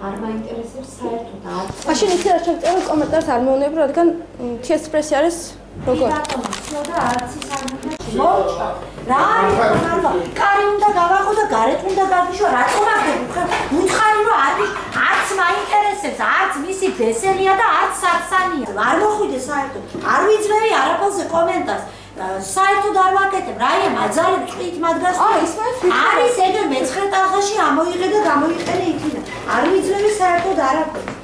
არ მაინტერესებს საერთოდ არც. მაშინ ისე რა შევწერო კომენტარს არ მეუნებ, რადგან თესპრესი არის როგორ? ბატონო, ცნო და არც ის არ მინდა. მოუჭა. რა არის მართლა? კარი უნდა გავაღო და გარეთ უნდა გაგიშვა, რატომ აღები ხე? უთხარი რომ არის არც მაინტერესებს, არც მისი ბესელია და არც საფსანია. არ მოხვიდე საერთოდ. არ ვიძრევი არაფერზე კომენტარს. საერთოდ არ ვაკეთებ, რაია მაძალებ წვით მაინც არის ეგრე მე-9 ტალღაში ამოიღე და გამოიყენე იქიდან. არ ვიძრევი საერთოდ არაფერს.